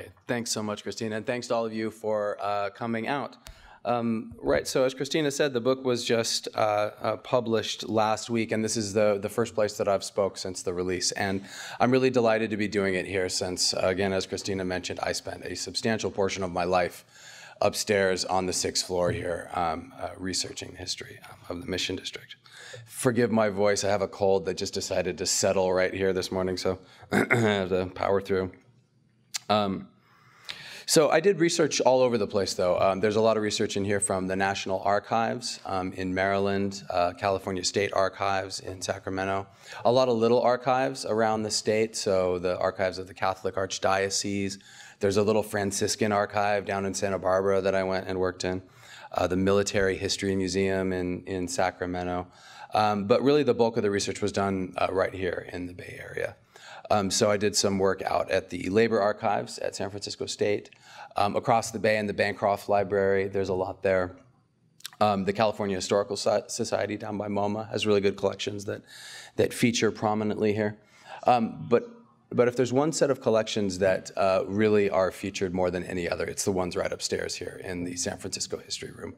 Okay, thanks so much, Christina, and thanks to all of you for uh, coming out. Um, right, so as Christina said, the book was just uh, uh, published last week, and this is the, the first place that I've spoke since the release. And I'm really delighted to be doing it here since, again, as Christina mentioned, I spent a substantial portion of my life upstairs on the sixth floor here um, uh, researching the history of the Mission District. Forgive my voice, I have a cold that just decided to settle right here this morning, so I have to power through. Um, so I did research all over the place, though. Um, there's a lot of research in here from the National Archives um, in Maryland, uh, California State Archives in Sacramento, a lot of little archives around the state. So the archives of the Catholic Archdiocese. There's a little Franciscan archive down in Santa Barbara that I went and worked in. Uh, the Military History Museum in in Sacramento. Um, but really, the bulk of the research was done uh, right here in the Bay Area. Um, so I did some work out at the Labor Archives at San Francisco State, um, across the bay in the Bancroft Library. There's a lot there. Um, the California Historical Society down by MoMA has really good collections that that feature prominently here. Um, but but if there's one set of collections that uh, really are featured more than any other, it's the ones right upstairs here in the San Francisco History Room.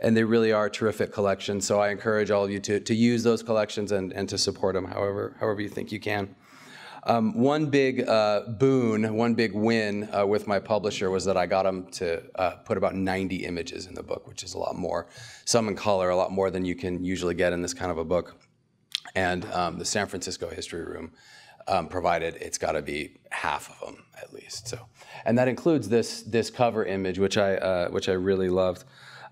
And they really are terrific collections. So I encourage all of you to, to use those collections and, and to support them however, however you think you can. Um, one big uh, boon, one big win uh, with my publisher was that I got him to uh, put about 90 images in the book, which is a lot more. Some in color, a lot more than you can usually get in this kind of a book. And um, the San Francisco History Room um, provided it's got to be half of them at least. So, and that includes this this cover image, which I uh, which I really loved.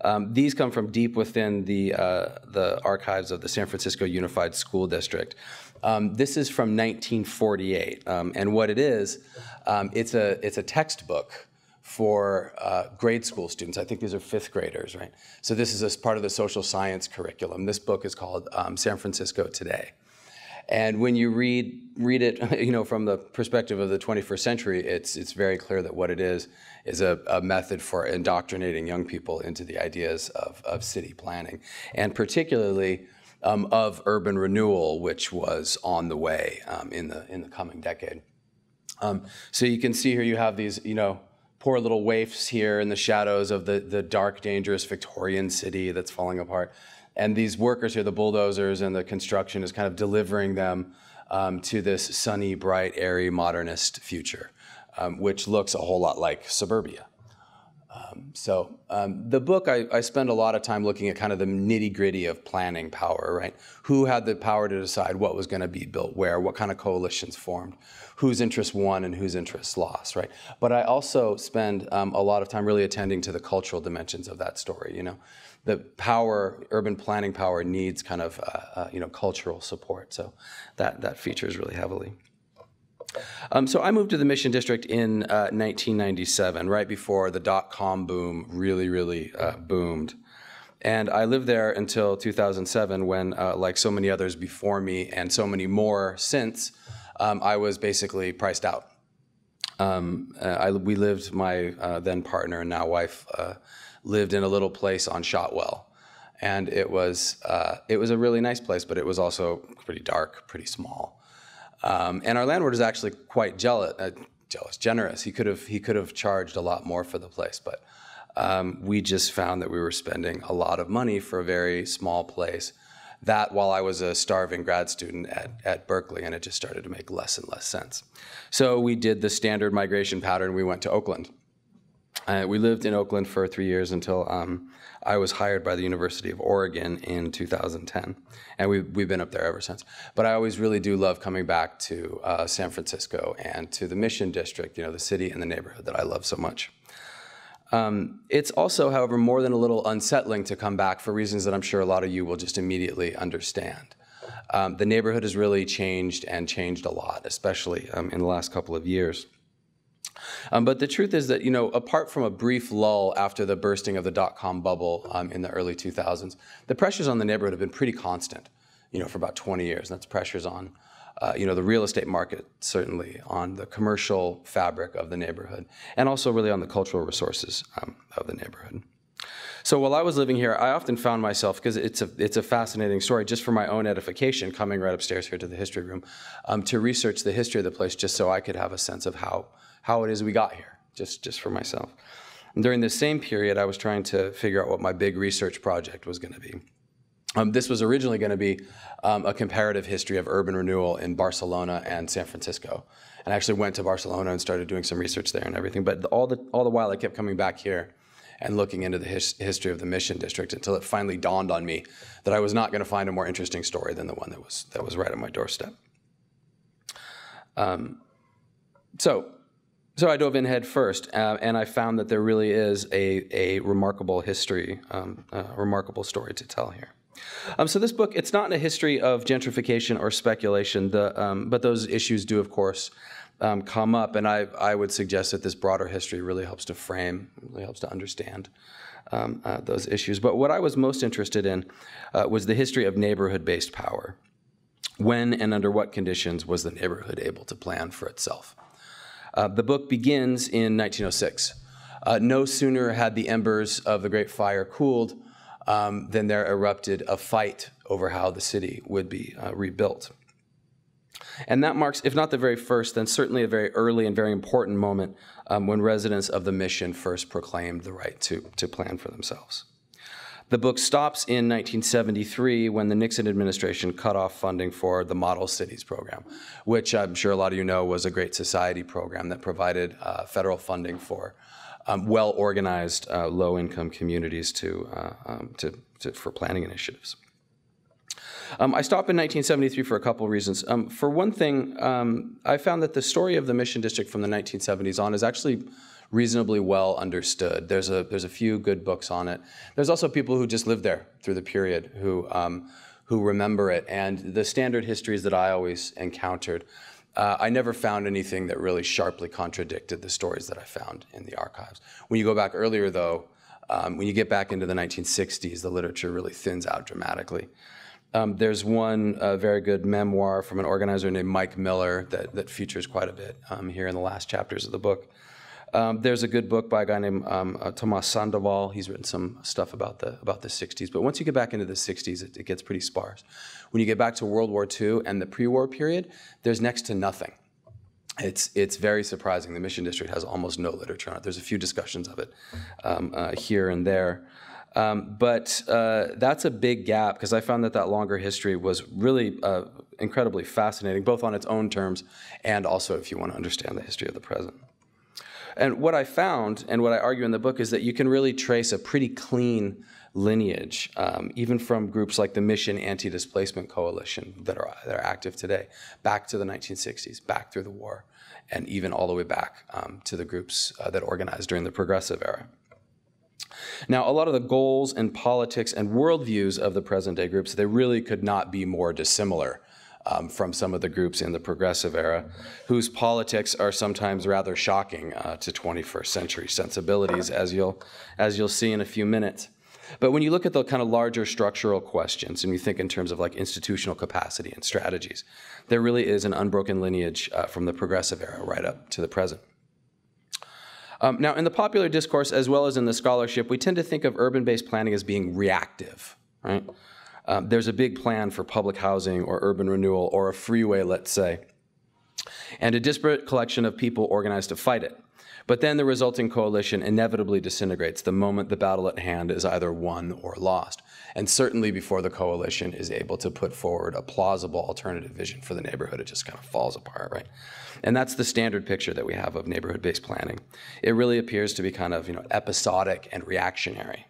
Um, these come from deep within the uh, the archives of the San Francisco Unified School District. Um, this is from 1948, um, and what it is, um, it's a it's a textbook for uh, grade school students. I think these are fifth graders, right? So this is part of the social science curriculum. This book is called um, San Francisco Today. And when you read read it, you know, from the perspective of the 21st century, it's it's very clear that what it is is a, a method for indoctrinating young people into the ideas of, of city planning, and particularly um, of urban renewal, which was on the way um, in the in the coming decade. Um, so you can see here you have these, you know, poor little waifs here in the shadows of the the dark, dangerous Victorian city that's falling apart, and these workers here, the bulldozers and the construction, is kind of delivering them um, to this sunny, bright, airy, modernist future, um, which looks a whole lot like suburbia. Um, so um, the book, I, I, spend a lot of time looking at kind of the nitty gritty of planning power, right? Who had the power to decide what was going to be built where, what kind of coalitions formed, whose interests won and whose interests lost, right? But I also spend um, a lot of time really attending to the cultural dimensions of that story, you know? The power, urban planning power needs kind of, uh, uh, you know, cultural support. So that, that features really heavily. Um, so I moved to the Mission District in uh, 1997, right before the dot com boom really, really uh, boomed. And I lived there until 2007 when, uh, like so many others before me and so many more since, um, I was basically priced out. Um, uh, I, we lived, my uh, then partner and now wife uh, lived in a little place on Shotwell. And it was, it was a really nice place, but it was also pretty dark, pretty small. Um, and our landlord is actually quite jealous, uh, jealous, generous. He could have he could have charged a lot more for the place, but um, we just found that we were spending a lot of money for a very small place. That while I was a starving grad student at, at Berkeley, and it just started to make less and less sense. So we did the standard migration pattern. We went to Oakland. Uh, we lived in Oakland for three years until um, I was hired by the University of Oregon in 2010, and we've, we've been up there ever since. But I always really do love coming back to uh, San Francisco and to the Mission District, you know, the city and the neighborhood that I love so much. Um, it's also, however, more than a little unsettling to come back for reasons that I'm sure a lot of you will just immediately understand. Um, the neighborhood has really changed and changed a lot, especially um, in the last couple of years. Um, but the truth is that, you know, apart from a brief lull after the bursting of the dot com bubble um, in the early 2000s, the pressures on the neighborhood have been pretty constant, you know, for about 20 years. And that's pressures on, uh, you know, the real estate market, certainly, on the commercial fabric of the neighborhood, and also really on the cultural resources um, of the neighborhood. So while I was living here, I often found myself because it's a it's a fascinating story. Just for my own edification, coming right upstairs here to the history room, um, to research the history of the place, just so I could have a sense of how how it is we got here. just, just for myself. And during this same period, I was trying to figure out what my big research project was going to be. Um, this was originally going to be um, a comparative history of urban renewal in Barcelona and San Francisco. And I actually went to Barcelona and started doing some research there and everything. But all the, all the while, I kept coming back here and looking into the his, history of the Mission District until it finally dawned on me that I was not going to find a more interesting story than the one that was, that was right on my doorstep. Um, so, so I dove in head first, uh, and I found that there really is a, a remarkable history, um, a remarkable story to tell here. Um, so this book, it's not a history of gentrification or speculation, the, um, but those issues do, of course, um, come up, and I, I would suggest that this broader history really helps to frame, really helps to understand um, uh, those issues. But what I was most interested in uh, was the history of neighborhood-based power. When and under what conditions was the neighborhood able to plan for itself? Uh, the book begins in 1906. Uh, no sooner had the embers of the Great Fire cooled um, than there erupted a fight over how the city would be uh, rebuilt. And that marks, if not the very first, then certainly a very early and very important moment um, when residents of the mission first proclaimed the right to, to plan for themselves. The book stops in 1973 when the Nixon administration cut off funding for the Model Cities program, which I'm sure a lot of you know was a Great Society program that provided uh, federal funding for um, well-organized uh, low-income communities to, uh, um, to, to, for planning initiatives. Um, I stop in 1973 for a couple reasons. Um, for one thing, um, I found that the story of the Mission District from the 1970s on is actually reasonably well understood. There's a, there's a few good books on it. There's also people who just lived there through the period who, um, who remember it. And the standard histories that I always encountered uh, I never found anything that really sharply contradicted the stories that I found in the archives. When you go back earlier, though, um, when you get back into the 1960s, the literature really thins out dramatically. Um, there's one uh, very good memoir from an organizer named Mike Miller that, that features quite a bit um, here in the last chapters of the book. Um, there's a good book by a guy named um, uh, Tomas Sandoval. He's written some stuff about the about the 60s. But once you get back into the 60s, it, it gets pretty sparse. When you get back to World War II and the pre-war period, there's next to nothing. It's it's very surprising. The Mission District has almost no literature on it. There's a few discussions of it um, uh, here and there. Um, but uh, that's a big gap because I found that that longer history was really uh, incredibly fascinating, both on its own terms and also if you want to understand the history of the present. And what I found, and what I argue in the book, is that you can really trace a pretty clean lineage, um, even from groups like the Mission Anti-Displacement Coalition that are, that are active today, back to the 1960s, back through the war, and even all the way back um, to the groups uh, that organized during the Progressive era. Now, a lot of the goals and politics and worldviews of the present day groups, they really could not be more dissimilar um, from some of the groups in the progressive era, whose politics are sometimes rather shocking uh, to 21st century sensibilities, as you'll, as you'll see in a few minutes. But when you look at the kind of larger structural questions and you think in terms of like institutional capacity and strategies, there really is an unbroken lineage uh, from the progressive era right up to the present. Um, now, in the popular discourse as well as in the scholarship, we tend to think of urban-based planning as being reactive, right? Um, there's a big plan for public housing or urban renewal or a freeway, let's say, and a disparate collection of people organized to fight it. But then the resulting coalition inevitably disintegrates the moment the battle at hand is either won or lost. And certainly before the coalition is able to put forward a plausible alternative vision for the neighborhood, it just kind of falls apart, right? And that's the standard picture that we have of neighborhood-based planning. It really appears to be kind of you know, episodic and reactionary.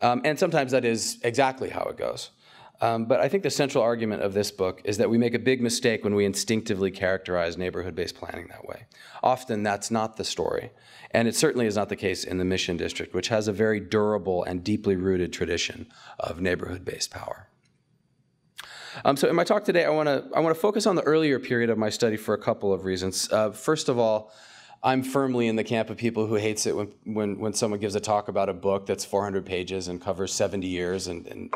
Um, and sometimes that is exactly how it goes. Um, but I think the central argument of this book is that we make a big mistake when we instinctively characterize neighborhood-based planning that way. Often that's not the story. And it certainly is not the case in the Mission District, which has a very durable and deeply rooted tradition of neighborhood-based power. Um, so in my talk today, I want to I want to focus on the earlier period of my study for a couple of reasons. Uh, first of all, I'm firmly in the camp of people who hates it when, when, when someone gives a talk about a book that's 400 pages and covers 70 years and, and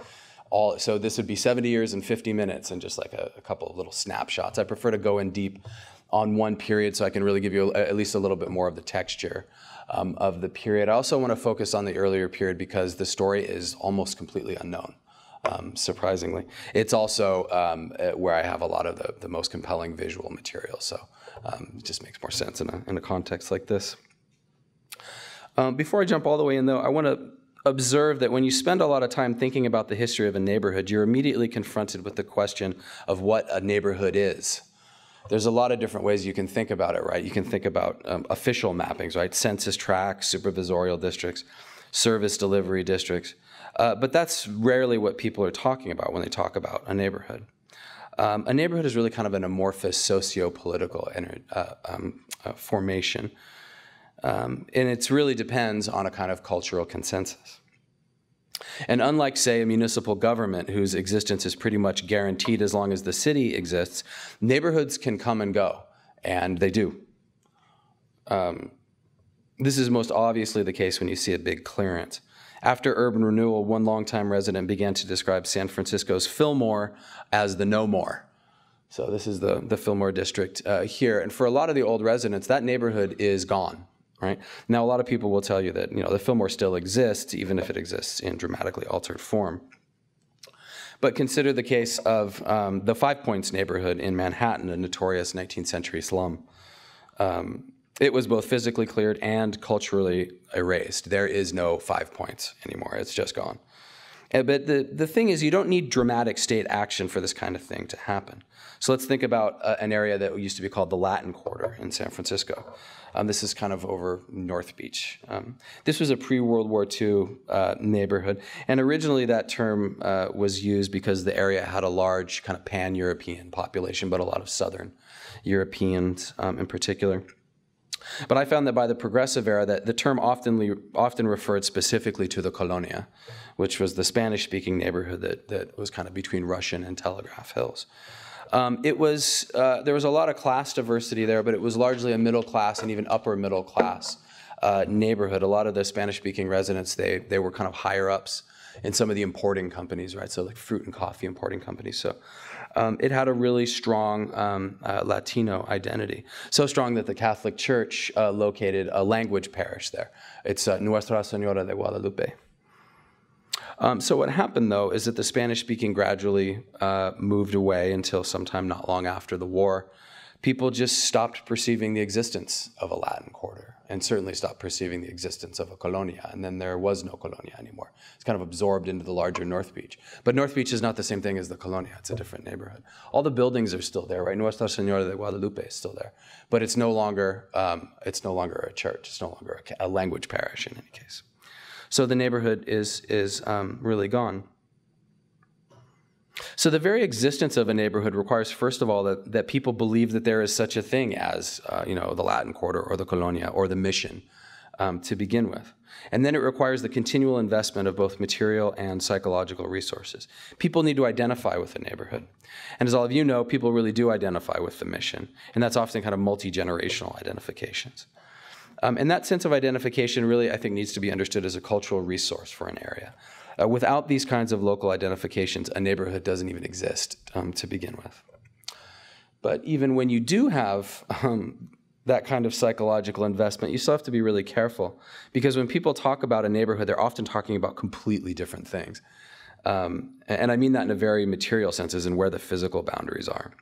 all. So this would be 70 years and 50 minutes and just like a, a couple of little snapshots. I prefer to go in deep on one period so I can really give you a, at least a little bit more of the texture um, of the period. I also want to focus on the earlier period because the story is almost completely unknown. Um, surprisingly. It's also um, uh, where I have a lot of the, the most compelling visual material. So um, it just makes more sense in a, in a context like this. Um, before I jump all the way in, though, I want to observe that when you spend a lot of time thinking about the history of a neighborhood, you're immediately confronted with the question of what a neighborhood is. There's a lot of different ways you can think about it, right? You can think about um, official mappings, right? Census tracts, supervisorial districts, service delivery districts. Uh, but that's rarely what people are talking about when they talk about a neighborhood. Um, a neighborhood is really kind of an amorphous socio-political uh, um, uh, formation, um, and it really depends on a kind of cultural consensus. And unlike, say, a municipal government whose existence is pretty much guaranteed as long as the city exists, neighborhoods can come and go, and they do. Um, this is most obviously the case when you see a big clearance. After urban renewal, one longtime resident began to describe San Francisco's Fillmore as the no more. So this is the, the Fillmore district uh, here. And for a lot of the old residents, that neighborhood is gone. Right? Now, a lot of people will tell you that you know the Fillmore still exists, even if it exists in dramatically altered form. But consider the case of um, the Five Points neighborhood in Manhattan, a notorious 19th century slum. Um, it was both physically cleared and culturally erased. There is no Five Points anymore, it's just gone. Uh, but the, the thing is, you don't need dramatic state action for this kind of thing to happen. So let's think about uh, an area that used to be called the Latin Quarter in San Francisco. Um, this is kind of over North Beach. Um, this was a pre World War II uh, neighborhood, and originally that term uh, was used because the area had a large kind of pan European population, but a lot of Southern Europeans um, in particular. But I found that by the progressive era, that the term often, often referred specifically to the Colonia, which was the Spanish-speaking neighborhood that, that was kind of between Russian and Telegraph Hills. Um, it was uh, there was a lot of class diversity there, but it was largely a middle class and even upper middle class uh, neighborhood. A lot of the Spanish-speaking residents they they were kind of higher ups in some of the importing companies, right? So like fruit and coffee importing companies. So um, it had a really strong um, uh, Latino identity, so strong that the Catholic Church uh, located a language parish there. It's uh, Nuestra Señora de Guadalupe. Um, so what happened though is that the Spanish speaking gradually uh, moved away until sometime not long after the war. People just stopped perceiving the existence of a Latin quarter and certainly stopped perceiving the existence of a colonia. And then there was no colonia anymore. It's kind of absorbed into the larger North Beach. But North Beach is not the same thing as the colonia. It's a different neighborhood. All the buildings are still there, right? Nuestra Señora de Guadalupe is still there, but it's no longer um, it's no longer a church. It's no longer a, a language parish in any case. So the neighborhood is, is um, really gone. So the very existence of a neighborhood requires, first of all, that, that people believe that there is such a thing as, uh, you know, the Latin Quarter or the Colonia or the Mission um, to begin with. And then it requires the continual investment of both material and psychological resources. People need to identify with the neighborhood. And as all of you know, people really do identify with the mission. And that's often kind of multi-generational identifications. Um, and that sense of identification really, I think, needs to be understood as a cultural resource for an area. Uh, without these kinds of local identifications, a neighborhood doesn't even exist um, to begin with. But even when you do have um, that kind of psychological investment, you still have to be really careful because when people talk about a neighborhood, they're often talking about completely different things. Um, and I mean that in a very material sense, as in where the physical boundaries are.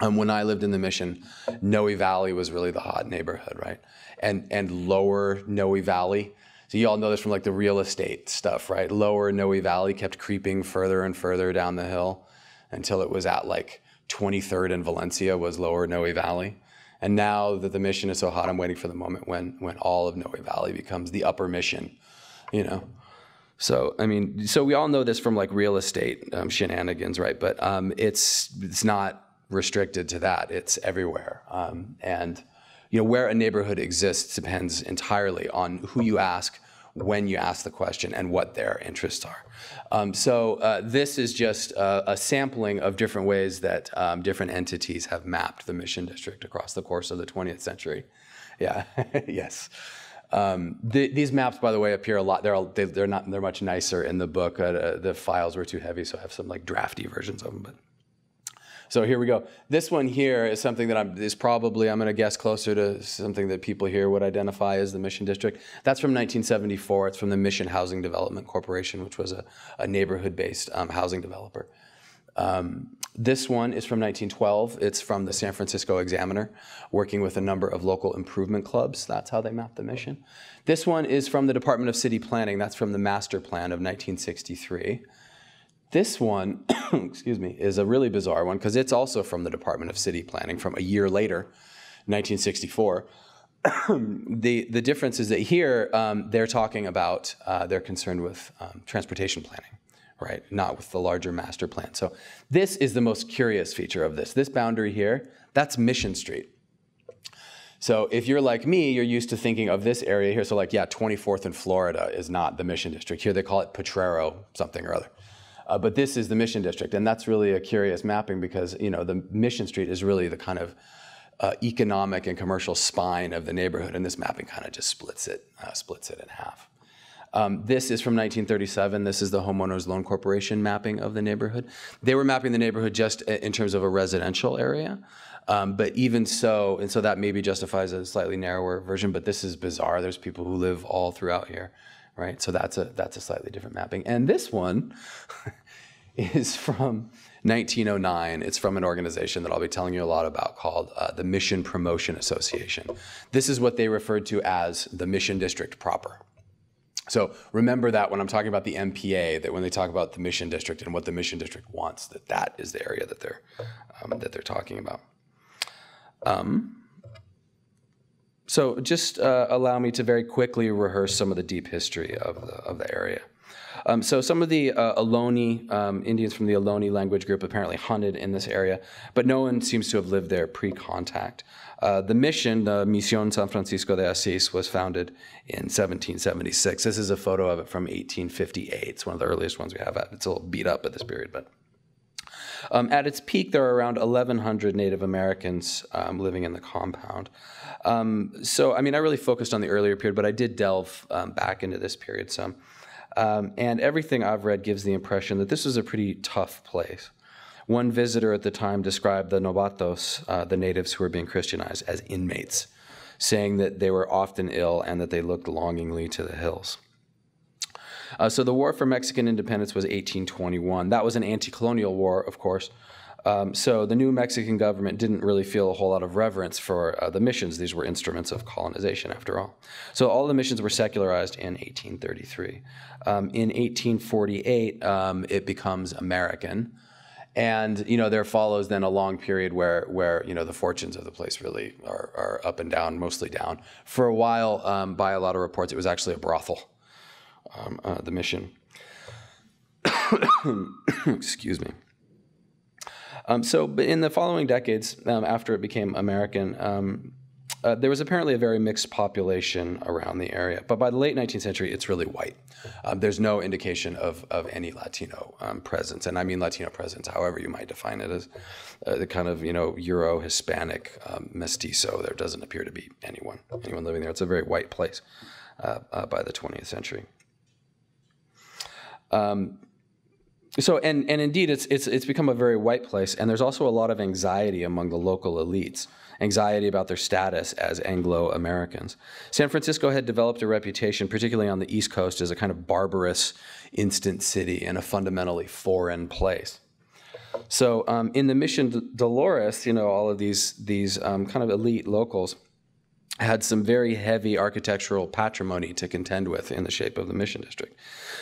Um, when I lived in the Mission, Noe Valley was really the hot neighborhood, right? And and lower Noe Valley. So you all know this from like the real estate stuff, right? Lower Noe Valley kept creeping further and further down the hill until it was at like 23rd and Valencia was lower Noe Valley. And now that the Mission is so hot, I'm waiting for the moment when when all of Noe Valley becomes the upper Mission, you know. So I mean, so we all know this from like real estate um, shenanigans, right? But um, it's it's not restricted to that. It's everywhere. Um, and you know where a neighborhood exists depends entirely on who you ask, when you ask the question, and what their interests are. Um, so uh, this is just a, a, sampling of different ways that um, different entities have mapped the Mission District across the course of the 20th century. Yeah, yes. Um, the, these maps, by the way, appear a lot. They're all, they, are not. They're much nicer in the book. Uh, the files were too heavy, so I have some like drafty versions of them. But so here we go. This one here is something that I'm, is probably, I'm going to guess, closer to something that people here would identify as the Mission District. That's from 1974. It's from the Mission Housing Development Corporation, which was a, a neighborhood-based um, housing developer. Um, This one is from 1912. It's from the San Francisco Examiner, working with a number of local improvement clubs. That's how they mapped the mission. This one is from the Department of City Planning. That's from the Master Plan of 1963. This one, excuse me, is a really bizarre one because it's also from the Department of City Planning from a year later, 1964. the the difference is that here um, they're talking about uh, they're concerned with um, transportation planning right? Not with the larger master plan. So this is the most curious feature of this. This boundary here, that's Mission Street. So if you're like me, you're used to thinking of this area here. So like, yeah, 24th and Florida is not the Mission District. Here they call it Potrero something or other. Uh, but this is the Mission District, and that's really a curious mapping because you know the Mission Street is really the kind of uh, economic and commercial spine of the neighborhood, and this mapping kind of just splits it, uh, splits it in half. Um, this is from 1937. This is the Homeowners Loan Corporation mapping of the neighborhood. They were mapping the neighborhood just in terms of a residential area. Um, but even so, and so that maybe justifies a slightly narrower version, but this is bizarre. There's people who live all throughout here, right? So that's a, that's a slightly different mapping. And this one is from 1909. It's from an organization that I'll be telling you a lot about called uh, the Mission Promotion Association. This is what they referred to as the Mission District proper. So remember that when I'm talking about the MPA, that when they talk about the mission district and what the mission district wants, that that is the area that they're um, that they're talking about. Um, so just uh, allow me to very quickly rehearse some of the deep history of the of the area. Um, so some of the uh, Ohlone um, Indians from the Ohlone language group apparently hunted in this area, but no one seems to have lived there pre-contact. Uh, the mission, the Misión San Francisco de Asís, was founded in 1776. This is a photo of it from 1858. It's one of the earliest ones we have. It's a little beat up at this period, but um, at its peak, there are around 1,100 Native Americans um, living in the compound. Um, so, I mean, I really focused on the earlier period, but I did delve um, back into this period some. Um, and everything I've read gives the impression that this was a pretty tough place. One visitor at the time described the Novatos, uh, the natives who were being Christianized, as inmates, saying that they were often ill and that they looked longingly to the hills. Uh, so the War for Mexican Independence was 1821. That was an anti-colonial war, of course. Um, so the new Mexican government didn't really feel a whole lot of reverence for uh, the missions. These were instruments of colonization, after all. So all the missions were secularized in 1833. Um, in 1848, um, it becomes American. And you know there follows then a long period where where you know the fortunes of the place really are, are up and down, mostly down. For a while, by a lot of reports, it was actually a brothel. Um, uh, the mission. Excuse me. Um, so, in the following decades, um, after it became American, um, uh, there was apparently a very mixed population around the area. But by the late 19th century, it's really white. Um, there's no indication of, of any Latino um, presence. And I mean Latino presence, however you might define it, as uh, the kind of, you know, Euro Hispanic um, mestizo. There doesn't appear to be anyone, anyone living there. It's a very white place uh, uh by the 20th century. Um, so and and indeed it's it's it's become a very white place and there's also a lot of anxiety among the local elites anxiety about their status as Anglo-Americans. San Francisco had developed a reputation particularly on the East Coast as a kind of barbarous instant city and a fundamentally foreign place. So um, in the Mission Dolores, you know, all of these these um, kind of elite locals had some very heavy architectural patrimony to contend with in the shape of the Mission District.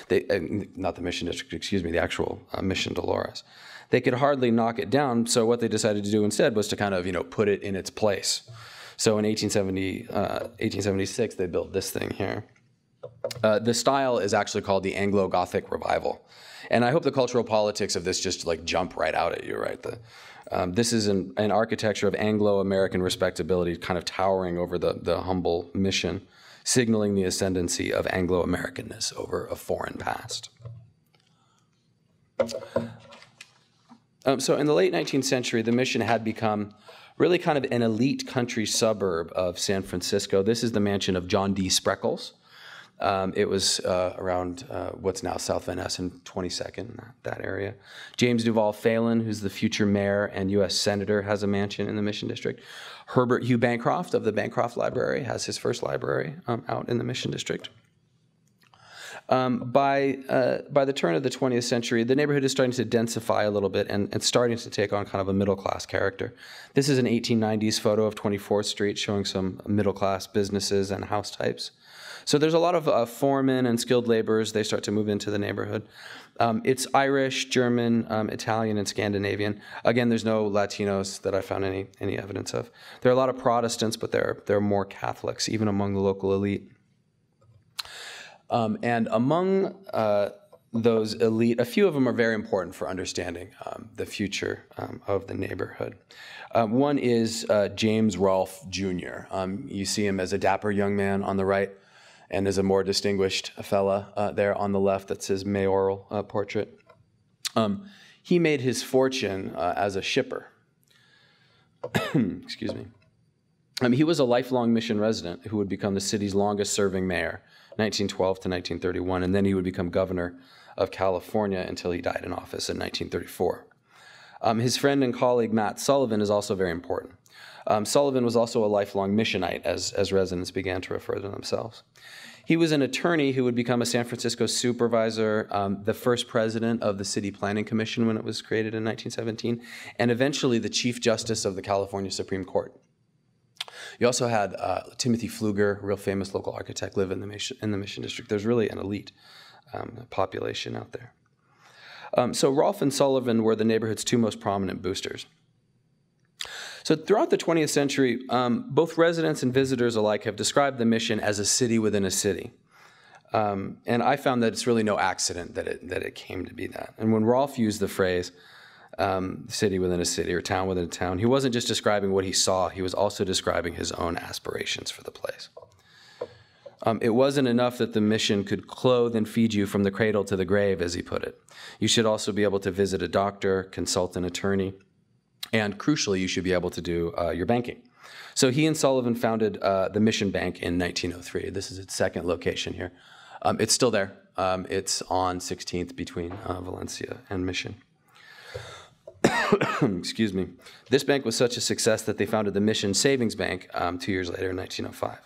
They, uh, not the Mission District, excuse me, the actual uh, Mission Dolores. They could hardly knock it down, so what they decided to do instead was to kind of, you know, put it in its place. So in 1870, uh, 1876, they built this thing here. Uh, the style is actually called the Anglo-Gothic Revival. And I hope the cultural politics of this just like jump right out at you, right? The, um, this is an, an, architecture of Anglo-American respectability kind of towering over the, the humble mission, signaling the ascendancy of Anglo-Americanness over a foreign past. Um, so in the late 19th century, the mission had become really kind of an elite country suburb of San Francisco. This is the mansion of John D. Spreckels. Um, it was uh, around uh, what's now South Van Ness and 22nd, that area. James Duval Phelan, who's the future mayor and U.S. senator, has a mansion in the Mission District. Hubert Howe Bancroft of the Bancroft Library has his first library um, out in the Mission District. Um, by, uh, by the turn of the 20th century, the neighborhood is starting to densify a little bit and, and starting to take on kind of a middle class character. This is an 1890s photo of 24th Street showing some middle class businesses and house types. So there's a lot of uh, foremen and skilled laborers. They start to move into the neighborhood. Um, it's Irish, German, um, Italian, and Scandinavian. Again, there's no Latinos that I found any any evidence of. There are a lot of Protestants, but there there are more Catholics, even among the local elite. Um, and among uh, those elite, a few of them are very important for understanding um, the future um, of the neighborhood. Uh, one is uh, James Rolph Jr. Um, you see him as a dapper young man on the right, and as a more distinguished fella uh, there on the left. That's his mayoral uh, portrait. Um, he made his fortune uh, as a shipper. Excuse me. Um, he was a lifelong mission resident who would become the city's longest serving mayor 1912 to 1931, and then he would become governor of California until he died in office in 1934. Um, his friend and colleague Matt Sullivan is also very important. Um, Sullivan was also a lifelong missionite, as, as residents began to refer to themselves. He was an attorney who would become a San Francisco supervisor, um, the first president of the City Planning Commission when it was created in 1917, and eventually the Chief Justice of the California Supreme Court. You also had uh, Timothy Pflueger, a real famous local architect, live in the Mission, in the Mission District. There's really an elite um, population out there. Um, so Rolph and Sullivan were the neighborhood's two most prominent boosters. So throughout the 20th century, um, both residents and visitors alike have described the mission as a city within a city. Um, and I found that it's really no accident that it, that it came to be that. And when Rolph used the phrase, um, city within a city or town within a town. He wasn't just describing what he saw, he was also describing his own aspirations for the place. Um, it wasn't enough that the mission could clothe and feed you from the cradle to the grave, as he put it. You should also be able to visit a doctor, consult an attorney, and crucially, you should be able to do uh, your banking. So he and Sullivan founded uh, the Mission Bank in 1903. This is its second location here. Um, it's still there. Um, it's on 16th between uh, Valencia and Mission. excuse me, this bank was such a success that they founded the Mission Savings Bank um, two years later in 1905.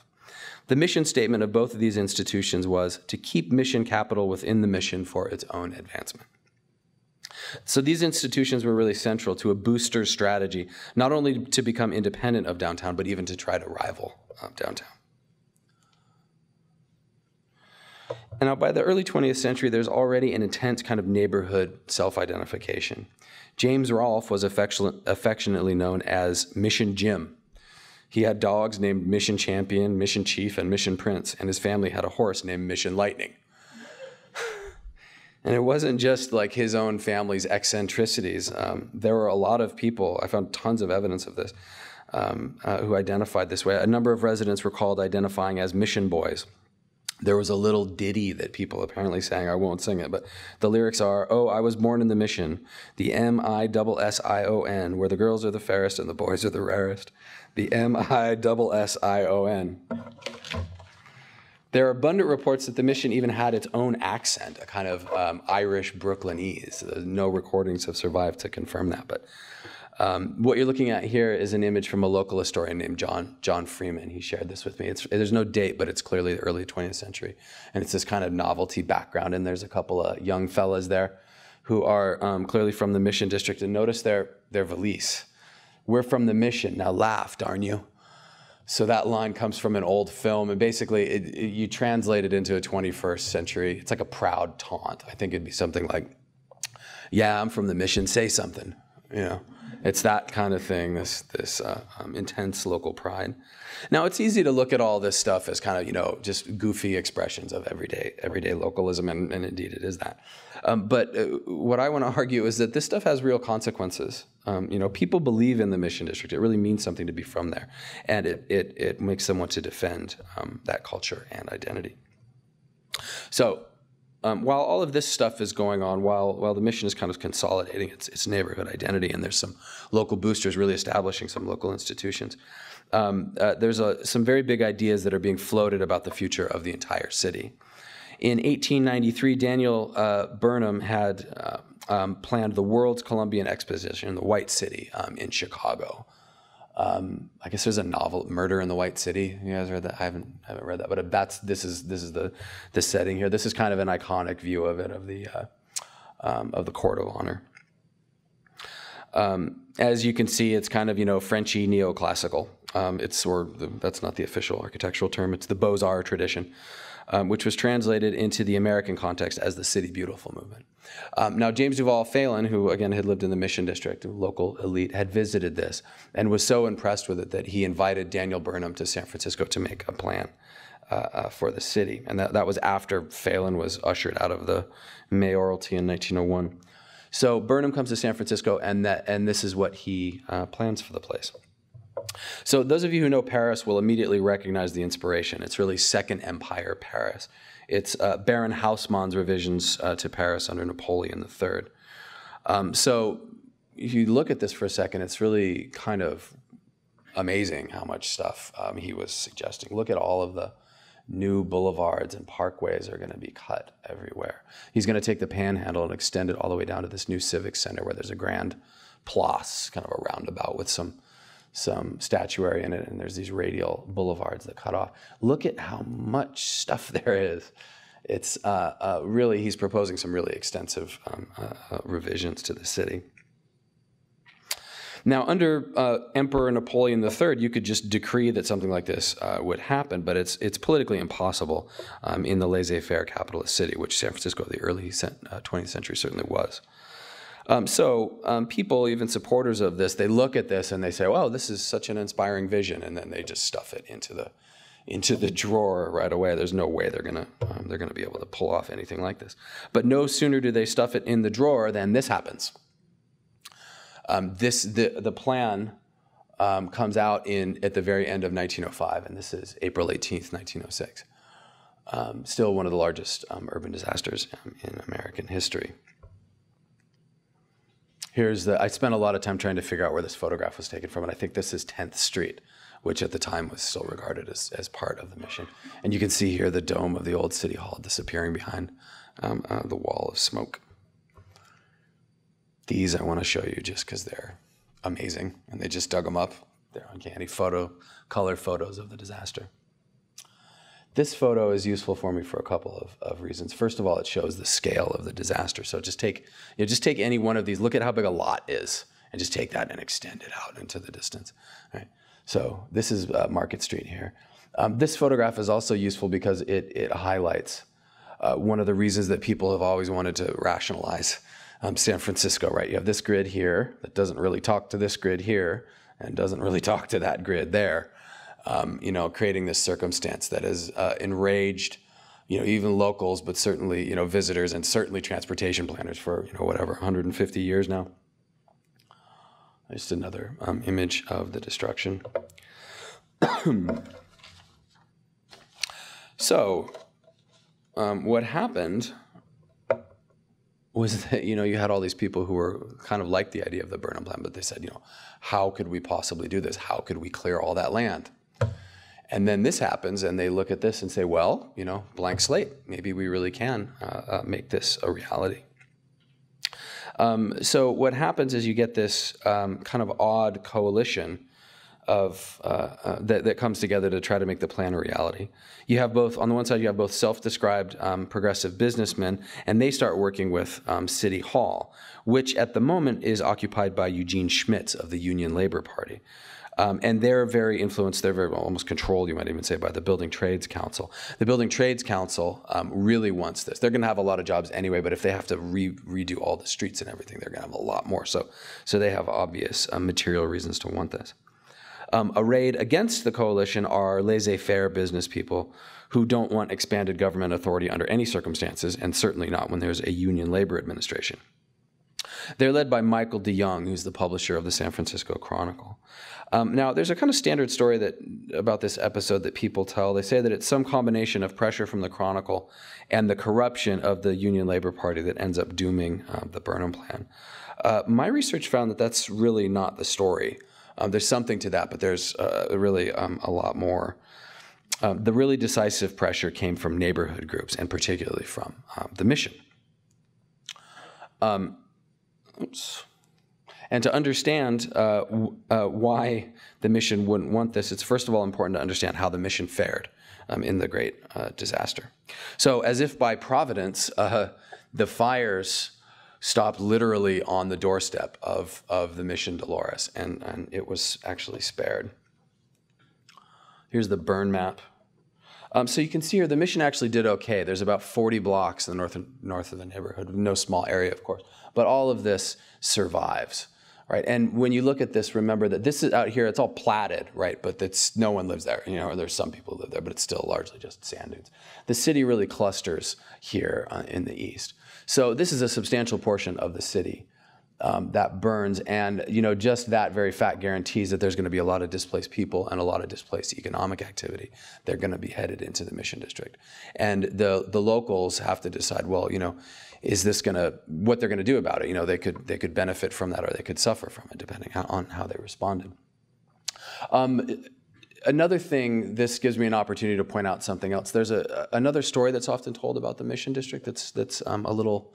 The mission statement of both of these institutions was to keep mission capital within the mission for its own advancement. So these institutions were really central to a booster strategy, not only to become independent of downtown, but even to try to rival um, downtown. And now, by the early 20th century, there's already an intense kind of neighborhood self identification. James Rolph was affectionately known as Mission Jim. He had dogs named Mission Champion, Mission Chief, and Mission Prince, and his family had a horse named Mission Lightning. And it wasn't just like his own family's eccentricities. Um, there were a lot of people, I found tons of evidence of this, um, uh, who identified this way. A number of residents were called identifying as mission boys there was a little ditty that people apparently sang. I won't sing it, but the lyrics are, "Oh, I was born in the mission, the M I S I O N, where the girls are the fairest and the boys are the rarest, the M I S I O N." There are abundant reports that the mission even had its own accent, a kind of um, Irish Brooklynese. No recordings have survived to confirm that, but um, what you're looking at here is an image from a local historian named John John Freeman. He shared this with me. It's, there's no date, but it's clearly the early 20th century, and it's this kind of novelty background. And there's a couple of young fellas there who are um, clearly from the Mission District. And notice their their valise. We're from the Mission. Now laugh, darn you. So that line comes from an old film, and basically it, it, you translate it into a 21st century. It's like a proud taunt. I think it'd be something like, "Yeah, I'm from the Mission. Say something," you know. It's that kind of thing, this, this uh, um, intense local pride. Now, it's easy to look at all this stuff as kind of, you know, just goofy expressions of everyday, everyday localism, and, and indeed it is that. Um, but uh, what I want to argue is that this stuff has real consequences. Um, you know, people believe in the Mission District. It really means something to be from there, and it, it, it makes them want to defend um, that culture and identity. So, um, while all of this stuff is going on, while while the mission is kind of consolidating its, its neighborhood identity, and there's some local boosters really establishing some local institutions, um, uh, there's a, some very big ideas that are being floated about the future of the entire city. In 1893, Daniel uh, Burnham had uh, um, planned the World's Columbian Exposition, the White City, um, in Chicago. Um, I guess there's a novel, Murder in the White City. You guys read that? I haven't haven't read that, but that's this is this is the the setting here. This is kind of an iconic view of it of the uh, um, of the Court of Honor. Um, as you can see, it's kind of you know Frenchy neoclassical. Um, it's or the, that's not the official architectural term. It's the Beaux Arts tradition um, which was translated into the American context as the City Beautiful movement. Um, now, James Duval Phelan, who again had lived in the Mission District, local elite, had visited this and was so impressed with it that he invited Daniel Burnham to San Francisco to make a plan. Uh, uh, for the city, and that, that was after Phelan was ushered out of the mayoralty in 1901. So Burnham comes to San Francisco, and that and this is what he uh, plans for the place. So those of you who know Paris will immediately recognize the inspiration. It's really Second Empire Paris. It's uh, Baron Haussmann's revisions uh, to Paris under Napoleon III. Um, so if you look at this for a second, it's really kind of amazing how much stuff um, he was suggesting. Look at all of the new boulevards and parkways are going to be cut everywhere. He's going to take the panhandle and extend it all the way down to this new civic center where there's a grand place, kind of a roundabout with some some statuary in it, and there's these radial boulevards that cut off. Look at how much stuff there is. It's uh, uh, really, he's proposing some really extensive um, uh, uh revisions to the city. Now, under uh, Emperor Napoleon III, you could just decree that something like this uh, would happen, but it's, it's politically impossible um, in the laissez faire capitalist city, which San Francisco, of the early 20th century, certainly was. Um, so um, people, even supporters of this, they look at this and they say, "Well, this is such an inspiring vision," and then they just stuff it into the into the drawer right away. There's no way they're gonna um, they're gonna be able to pull off anything like this. But no sooner do they stuff it in the drawer than this happens. Um, this the the plan um, comes out in at the very end of 1905, and this is April 18th, 1906. Um, still one of the largest urban disasters in American history. Here's the, I spent a lot of time trying to figure out where this photograph was taken from, and I think this is 10th Street, which at the time was still regarded as, as part of the mission. And you can see here the dome of the old city hall disappearing behind um, uh, the wall of smoke. These I want to show you just because they're amazing, and they just dug them up. They're uncanny photo, color photos of the disaster. This photo is useful for me for a couple of, of reasons. First of all, it shows the scale of the disaster. So just take, you know, just take any one of these, look at how big a lot is, and just take that and extend it out into the distance. So this is uh, Market Street here. Um, this photograph is also useful because it, it highlights uh, one of the reasons that people have always wanted to rationalize um, San Francisco, right? You have this grid here that doesn't really talk to this grid here and doesn't really talk to that grid there um, you know, creating this circumstance that has uh, enraged, you know, even locals, but certainly, you know, visitors and certainly transportation planners for, you know, whatever, 150 years now. Just another um, image of the destruction. so, um, what happened was that you know you had all these people who were kind of like the idea of the Burnham plan, but they said, you know, how could we possibly do this? How could we clear all that land? And then this happens, and they look at this and say, well, you know, blank slate. Maybe we really can uh, uh, make this a reality. Um, so what happens is you get this um, kind of odd coalition of uh, uh, that, that, comes together to try to make the plan a reality. You have both on the one side you have both self-described um, progressive businessmen, and they start working with um, City Hall, which at the moment is occupied by Eugene Schmitz of the Union Labor Party. Um, and they're very influenced, they're very well, almost controlled, you might even say, by the Building Trades Council. The Building Trades Council um, really wants this. They're going to have a lot of jobs anyway, but if they have to re- redo all the streets and everything, they're going to have a lot more. So, so they have obvious uh, material reasons to want this. Um, arrayed against the coalition are laissez faire business people who don't want expanded government authority under any circumstances, and certainly not when there's a union labor administration. They're led by Michael DeYoung, who's the publisher of the San Francisco Chronicle. Um, now, there's a kind of standard story that about this episode that people tell. They say that it's some combination of pressure from the Chronicle and the corruption of the Union Labor Party that ends up dooming uh, the Burnham Plan. Uh, my research found that that's really not the story. Um, there's something to that, but there's uh, really um, a lot more. Um, the really decisive pressure came from neighborhood groups, and particularly from um, the mission. Um, oops. And to understand uh, uh, why the mission wouldn't want this, it's first of all important to understand how the mission fared um, in the great uh, disaster. So, as if by providence, uh, the fires stopped literally on the doorstep of, of the mission Dolores, and, and it was actually spared. Here's the burn map. Um, so you can see here the mission actually did okay. There's about 40 blocks in the north, north of the neighborhood, no small area, of course. But all of this survives, right? And when you look at this, remember that this is out here, it's all platted, right? But it's, no one lives there. You know, there's some people who live there, but it's still largely just sand dunes. The city really clusters here uh, in the east. So this is a substantial portion of the city um, that burns, and you know just that very fact guarantees that there's going to be a lot of displaced people and a lot of displaced economic activity. They're going to be headed into the mission district, and the the locals have to decide. Well, you know, is this going to what they're going to do about it? You know, they could they could benefit from that or they could suffer from it, depending on how they responded. Um, another thing, this gives me an opportunity to point out something else. There's a another story that's often told about the mission district that's that's um, a little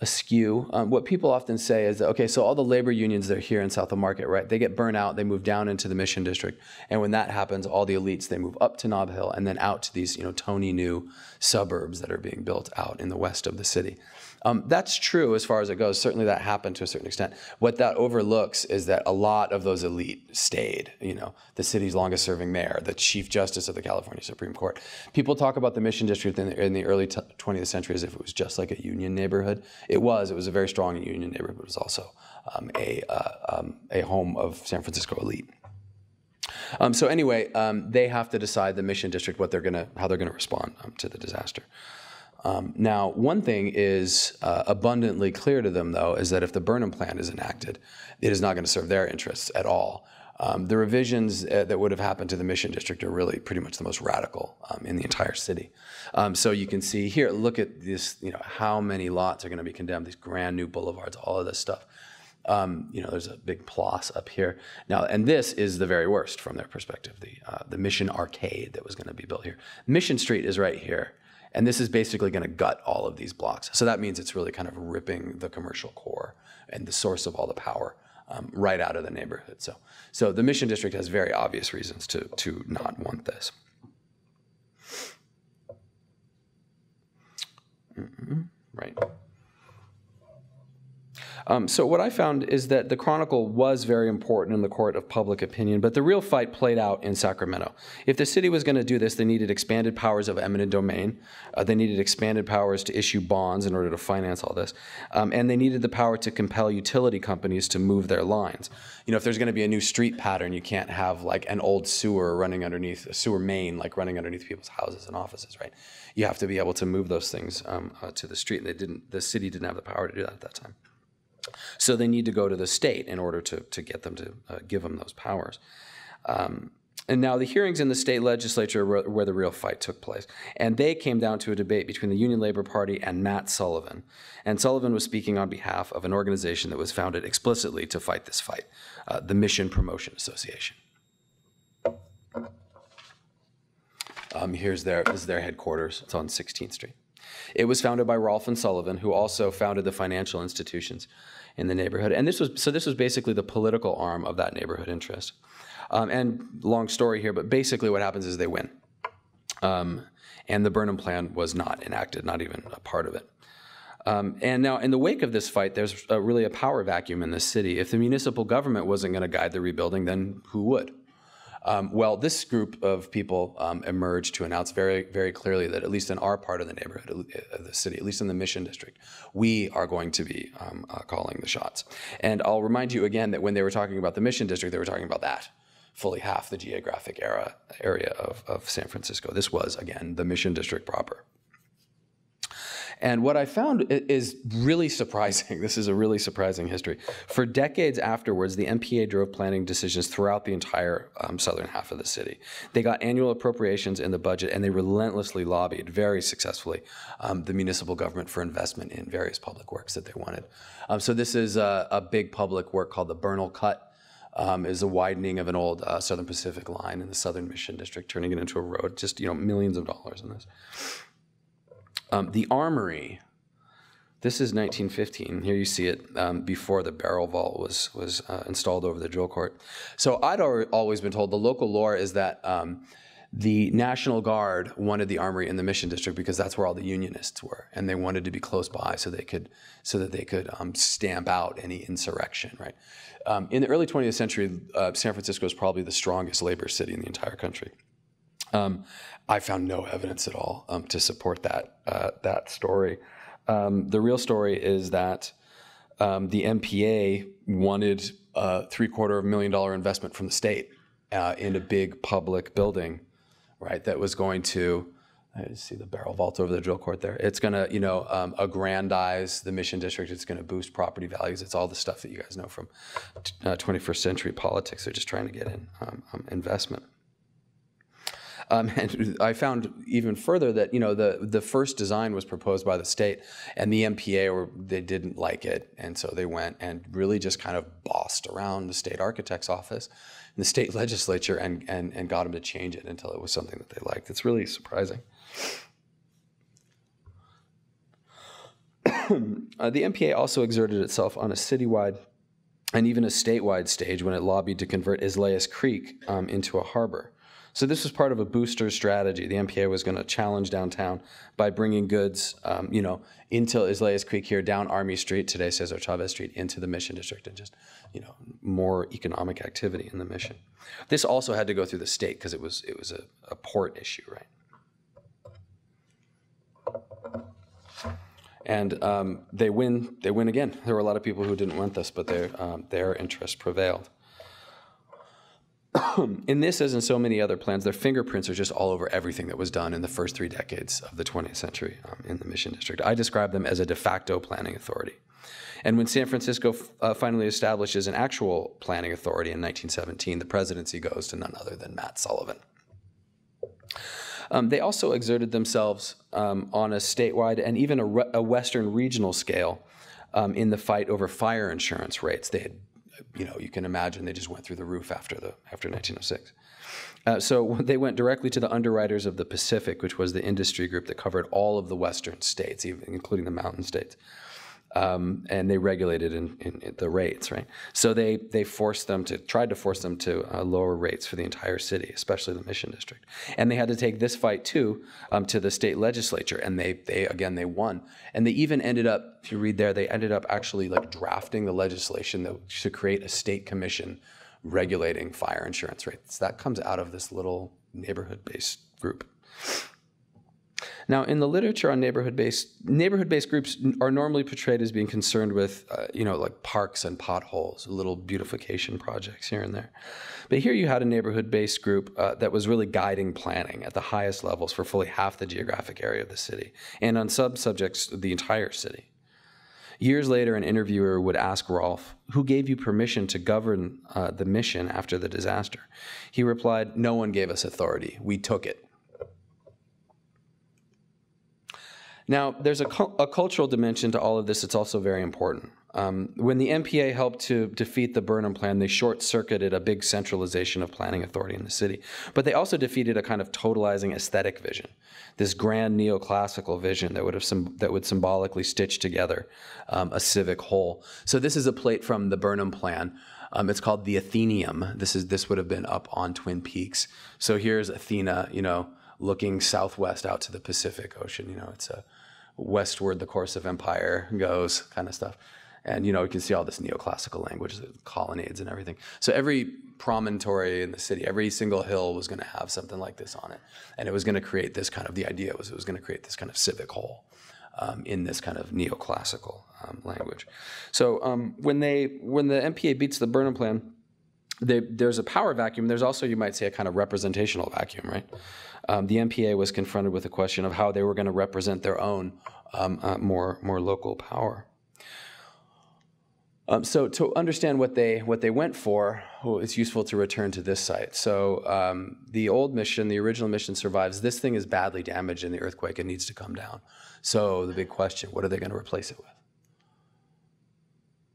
askew. Um, what people often say is that, okay, so all the labor unions that are here in South of Market, right, they get burnt out, they move down into the Mission District. And when that happens, all the elites, they move up to Nob Hill and then out to these, you know, Tony new suburbs that are being built out in the west of the city. Um, that's true as far as it goes. Certainly that happened to a certain extent. What that overlooks is that a lot of those elite stayed. You know, the city's longest serving mayor, the chief justice of the California Supreme Court. People talk about the Mission District in the, in the early t- 20th century as if it was just like a union neighborhood. It was. It was a very strong union neighborhood, it was also um, a, uh, um, a home of San Francisco elite. Um, so anyway, um, they have to decide the mission district what they're gonna how they're gonna respond um, to the disaster. Um, now, one thing is uh, abundantly clear to them, though, is that if the Burnham Plan is enacted, it is not going to serve their interests at all. Um, the revisions uh, that would have happened to the Mission District are really pretty much the most radical um, in the entire city. Um, so you can see here, look at this, you know, how many lots are going to be condemned, these grand new boulevards, all of this stuff. Um, you know, there's a big plus up here. Now, and this is the very worst from their perspective, the, uh, the Mission Arcade that was going to be built here. Mission Street is right here. And this is basically going to gut all of these blocks. So that means it's really kind of ripping the commercial core and the source of all the power um, right out of the neighborhood. So, so the Mission District has very obvious reasons to, to not want this. Mm-hmm. Right. Um, so what I found is that the Chronicle was very important in the court of public opinion, but the real fight played out in Sacramento. If the city was going to do this, they needed expanded powers of eminent domain. Uh, they needed expanded powers to issue bonds in order to finance all this, um, and they needed the power to compel utility companies to move their lines. You know, if there's going to be a new street pattern, you can't have like an old sewer running underneath a sewer main, like running underneath people's houses and offices, right? You have to be able to move those things um, uh, to the street. And they didn't. The city didn't have the power to do that at that time. So they need to go to the state in order to, to get them to uh, give them those powers. Um, and now the hearings in the state legislature were where the real fight took place. And they came down to a debate between the Union Labor Party and Matt Sullivan. And Sullivan was speaking on behalf of an organization that was founded explicitly to fight this fight, uh, the Mission Promotion Association. Um, here's their, this is their headquarters. It's on 16th Street. It was founded by Rolph and Sullivan, who also founded the financial institutions in the neighborhood. And this was so this was basically the political arm of that neighborhood interest. Um, and long story here, but basically what happens is they win. Um, and the Burnham Plan was not enacted, not even a part of it. Um, and now, in the wake of this fight, there's a, really a power vacuum in the city. If the municipal government wasn't going to guide the rebuilding, then who would? Um, well, this group of people um, emerged to announce very, very clearly that at least in our part of the neighborhood of the city, at least in the Mission District, we are going to be um, uh, calling the shots. And I'll remind you again that when they were talking about the Mission District, they were talking about that fully half the geographic era, area of, of San Francisco. This was, again, the Mission District proper. And what I found is really surprising. This is a really surprising history. For decades afterwards, the MPA drove planning decisions throughout the entire um, southern half of the city. They got annual appropriations in the budget, and they relentlessly lobbied very successfully um, the municipal government for investment in various public works that they wanted. Um, so this is a, a, big public work called the Bernal Cut. Um, is a widening of an old uh, Southern Pacific line in the Southern Mission District, turning it into a road. Just you know, millions of dollars in this. Um, the armory This is 1915. Here you see it um, before the barrel vault was was uh, installed over the drill court. So I'd always been told the local lore is that um, the National Guard wanted the armory in the Mission District because that's where all the Unionists were, and they wanted to be close by so they could so that they could um, stamp out any insurrection. Right. Um, in the early 20th century, uh, San Francisco is probably the strongest labor city in the entire country. Um, I found no evidence at all um, to support that uh, that story. Um, the real story is that um, the MPA wanted a three quarter of a million dollar investment from the state uh, in a big public building, right? That was going to I see the barrel vault over the drill court there. It's going to, you know, um, aggrandize the mission district. It's going to boost property values. It's all the stuff that you guys know from uh, 21st century politics. They're just trying to get in um, um, investment. Um, and I found even further that you know the the first design was proposed by the state, and the MPA or they didn't like it, and so they went and really just kind of bossed around the state architect's office, and the state legislature, and and and got them to change it until it was something that they liked. It's really surprising. uh, the MPA also exerted itself on a citywide and even a statewide stage when it lobbied to convert Islais Creek um, into a harbor. So this was part of a booster strategy. The MPA was going to challenge downtown by bringing goods, um, you know, into Islais Creek here, down Army Street, today Cesar Chavez Street, into the Mission District, and just, you know, more economic activity in the Mission. This also had to go through the state because it was it was a, a port issue, right? And um, they win. They win again. There were a lot of people who didn't want this, but their um, their interest prevailed. in this, as in so many other plans, their fingerprints are just all over everything that was done in the first three decades of the 20th century um, in the Mission District. I describe them as a de facto planning authority. And when San Francisco uh, finally establishes an actual planning authority in 1917, the presidency goes to none other than Matt Sullivan. Um, they also exerted themselves um, on a statewide and even a, a Western regional scale um, in the fight over fire insurance rates. They had you know, you can imagine they just went through the roof after the after 1906. Uh, so they went directly to the underwriters of the Pacific, which was the industry group that covered all of the western states, even including the mountain states um, and they regulated in, in, in, the rates, right? So they they forced them to tried to force them to uh, lower rates for the entire city, especially the Mission District, and they had to take this fight too um, to the state legislature, and they they again they won, and they even ended up, if you read there, they ended up actually like drafting the legislation that to create a state commission regulating fire insurance rates. That comes out of this little neighborhood-based group. Now, in the literature on neighborhood-based neighborhood-based groups are normally portrayed as being concerned with, uh, you know, like parks and potholes, little beautification projects here and there. But here you had a neighborhood-based group uh, that was really guiding planning at the highest levels for fully half the geographic area of the city, and on sub-subjects the entire city. Years later, an interviewer would ask Rolph, Who gave you permission to govern uh, the mission after the disaster? He replied, No one gave us authority. We took it. Now, there's a, cu- a, cultural dimension to all of this that's also very important. Um, when the MPA helped to defeat the Burnham Plan, they short circuited a big centralization of planning authority in the city. But they also defeated a kind of totalizing aesthetic vision, this grand neoclassical vision that would, have that would symbolically stitch together um, a civic whole. So, this is a plate from the Burnham Plan. Um, it's called the Athenaeum. This is this would have been up on Twin Peaks. So here's Athena, you know, looking southwest out to the Pacific Ocean. You know, it's a westward the course of empire goes kind of stuff. And you know, you can see all this neoclassical language, the colonnades and everything. So every promontory in the city, every single hill was going to have something like this on it, and it was going to create this kind of. The idea was it was going to create this kind of civic whole um, in this kind of neoclassical um, language. So um, when they when the MPA beats the Burnham Plan, they, there's a power vacuum. There's also, you might say, a kind of representational vacuum, right? um, the MPA was confronted with the question of how they were going to represent their own um, uh, more more local power. Um, so to understand what they what they went for, well, it's useful to return to this site. So um, the old mission, the original mission, survives. This thing is badly damaged in the earthquake; it needs to come down. So the big question: what are they going to replace it with?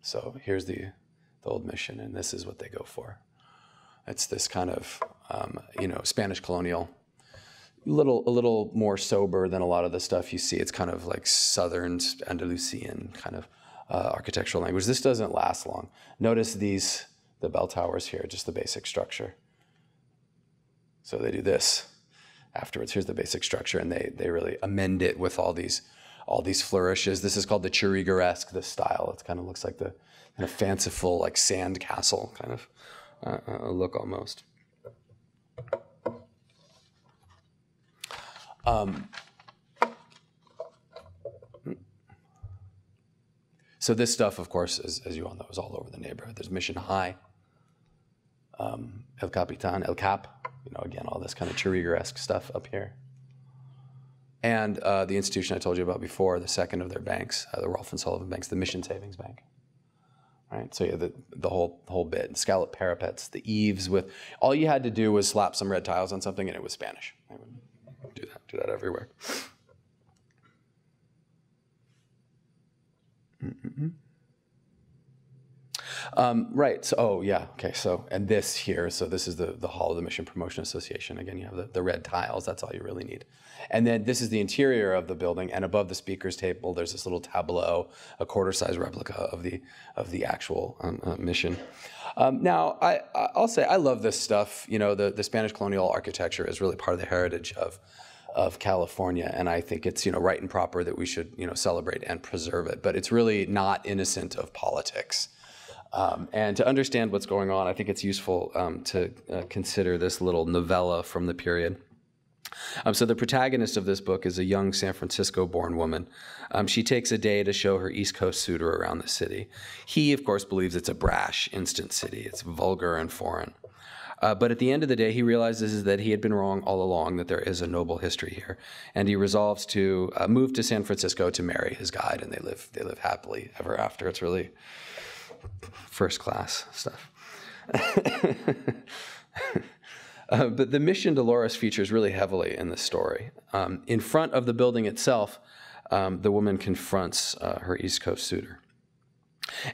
So here's the the old mission, and this is what they go for. It's this kind of um, you know Spanish colonial little a little more sober than a lot of the stuff you see. It's kind of like southern Andalusian kind of uh, architectural language. This doesn't last long. Notice these the bell towers here, just the basic structure. So they do this afterwards. Here's the basic structure, and they they really amend it with all these all these flourishes. This is called the Churrigueresque, this style. It kind of looks like the kind of fanciful, like sand castle kind of uh, uh, look almost. Um, so this stuff, of course, is, as you all know, is all over the neighborhood. There's Mission High, um, El Capitan, El Cap, you know, again, all this kind of Churrigueresque stuff up here. And uh, the institution I told you about before, the second of their banks, uh, the Rolph and Sullivan banks, the Mission Savings Bank. Right, so yeah, the, the whole whole bit, scallop parapets, the eaves with all you had to do was slap some red tiles on something and it was Spanish. I would do that, do that everywhere. Mm-hmm. Um, right. So, oh yeah. Okay. So, and this here. So this is the the hall of the Mission Promotion Association. Again, you have the, the red tiles. That's all you really need. And then this is the interior of the building. And above the speaker's table, there's this little tableau, a quarter size replica of the of the actual um, uh, mission. Um, now, I I'll say I love this stuff. You know, the the Spanish colonial architecture is really part of the heritage of of California, and I think it's you know right and proper that we should you know celebrate and preserve it. But it's really not innocent of politics. Um, and to understand what's going on, I think it's useful um, to uh, consider this little novella from the period. Um, so the protagonist of this book is a young San Francisco-born woman. Um, she takes a day to show her East Coast suitor around the city. He, of course, believes it's a brash, instant city. It's vulgar and foreign. Uh, but at the end of the day, he realizes that he had been wrong all along, that there is a noble history here. And he resolves to uh, move to San Francisco to marry his guide, and they live, they live happily ever after. It's really first class stuff. uh, but the Mission Dolores features really heavily in the story. Um, in front of the building itself, um, the woman confronts uh, her East Coast suitor.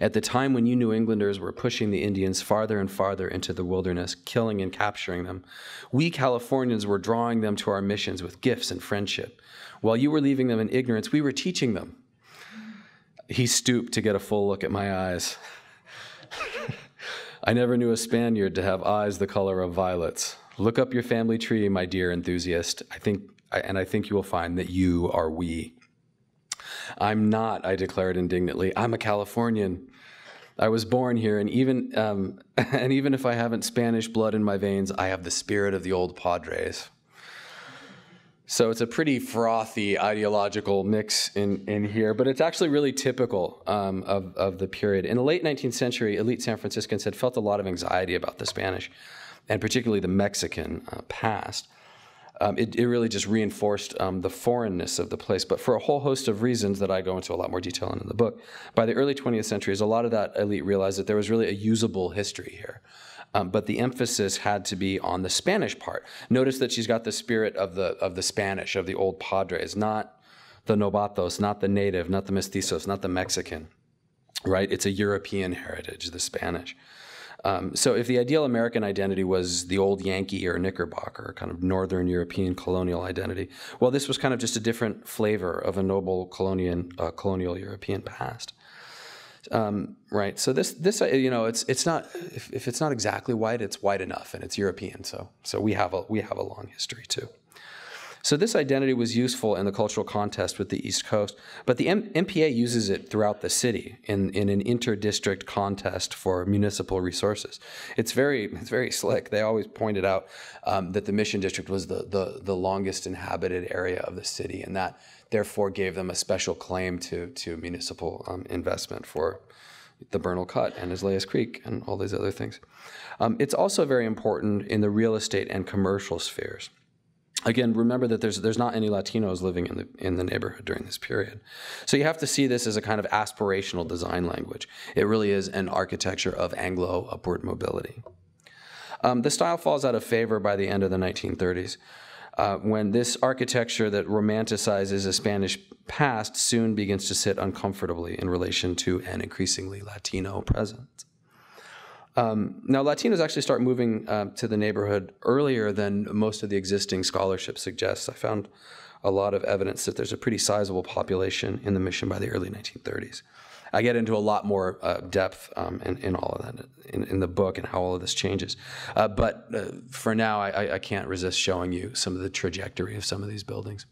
At the time when you New Englanders were pushing the Indians farther and farther into the wilderness, killing and capturing them, we Californians were drawing them to our missions with gifts and friendship. While you were leaving them in ignorance, we were teaching them. He stooped to get a full look at my eyes. I never knew a Spaniard to have eyes the color of violets. Look up your family tree, my dear enthusiast. I think, and I think you will find that you are we. I'm not, I declared indignantly. I'm a Californian. I was born here, and even um, and even if I haven't Spanish blood in my veins, I have the spirit of the old Padres. So it's a pretty frothy ideological mix in, in here, but it's actually really typical um, of, of the period. In the late 19th century, elite San Franciscans had felt a lot of anxiety about the Spanish, and particularly the Mexican uh, past. Um, it, it, really just reinforced um, the foreignness of the place, but for a whole host of reasons that I go into a lot more detail in, the book. By the early 20th centuries, a lot of that elite realized that there was really a usable history here. Um, but the emphasis had to be on the Spanish part. Notice that she's got the spirit of the of the Spanish, of the old Padres, not the Novatos, not the native, not the mestizos, not the Mexican. Right? It's a European heritage, the Spanish. Um, so if the ideal American identity was the old Yankee or Knickerbocker, kind of Northern European colonial identity, well, this was kind of just a different flavor of a noble colonial, uh, colonial European past. Um, right. So this this uh, you know it's it's not if, if it's not exactly white, it's white enough, and it's European. So so we have a we have a long history too. So this identity was useful in the cultural contest with the East Coast, but the M- MPA uses it throughout the city in, in an inter-district contest for municipal resources. It's very it's very slick. They always pointed out um, that the Mission District was the, the the longest inhabited area of the city, and that therefore gave them a special claim to, to municipal um, investment for the Bernal Cut and Islais Creek and all these other things. Um, it's also very important in the real estate and commercial spheres. Again, remember that there's there's not any Latinos living in the in the neighborhood during this period, so you have to see this as a kind of aspirational design language. It really is an architecture of Anglo upward mobility. Um, the style falls out of favor by the end of the 1930s uh, when this architecture that romanticizes a Spanish past soon begins to sit uncomfortably in relation to an increasingly Latino presence. Um, now, Latinos actually start moving um, to the neighborhood earlier than most of the existing scholarship suggests. I found a lot of evidence that there's a pretty sizable population in the mission by the early 1930s. I get into a lot more uh, depth um, in, in, all of that in, in, the book and how all of this changes. Uh, but uh, for now, I, I, can't resist showing you some of the trajectory of some of these buildings.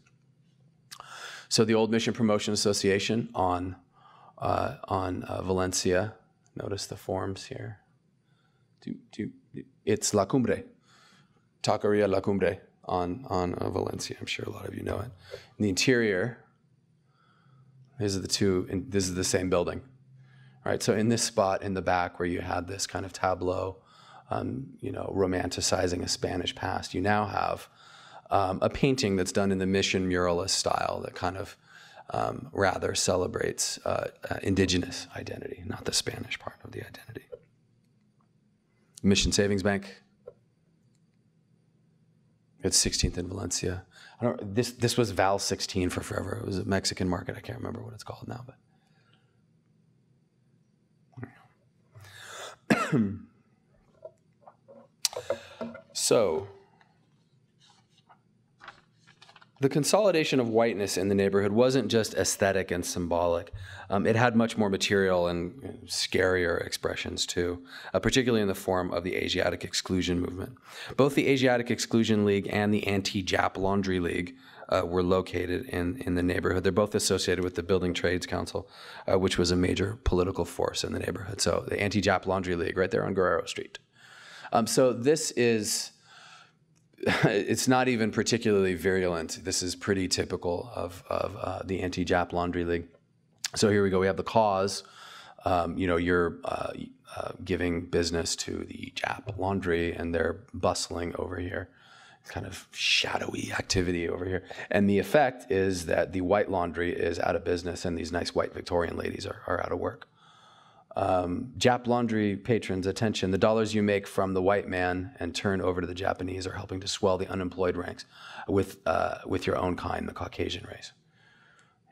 So the old Mission Promotion Association on uh, on uh, Valencia. Notice the forms here. Do, do, it's La Cumbre, Taqueria La Cumbre on, on uh, Valencia. I'm sure a lot of you know it. In the interior, these are the two, in, this is the same building. Right, so in this spot in the back where you had this kind of tableau, um, you know, romanticizing a Spanish past, you now have um, a painting that's done in the mission muralist style that kind of um, rather celebrates uh, uh, indigenous identity, not the Spanish part of the identity. Mission Savings Bank. It's 16th in Valencia. I don't, this, this was Val 16 for forever. It was a Mexican market. I can't remember what it's called now, but. so, the consolidation of whiteness in the neighborhood wasn't just aesthetic and symbolic. Um, it had much more material and scarier expressions too, uh, particularly in the form of the Asiatic Exclusion Movement. Both the Asiatic Exclusion League and the Anti Jap Laundry League uh, were located in, in the neighborhood. They're both associated with the Building Trades Council, uh, which was a major political force in the neighborhood. So the Anti Jap Laundry League, right there on Guerrero Street. Um, so this is it's not even particularly virulent. This is pretty typical of, of uh, the anti-Jap Laundry League. So here we go. We have the cause. Um, you know, you're uh, uh, giving business to the Jap Laundry, and they're bustling over here. Kind of shadowy activity over here. And the effect is that the white laundry is out of business, and these nice white Victorian ladies are, are out of work um, Jap laundry patrons, attention, the dollars you make from the white man and turn over to the Japanese are helping to swell the unemployed ranks with, uh, with your own kind, the Caucasian race.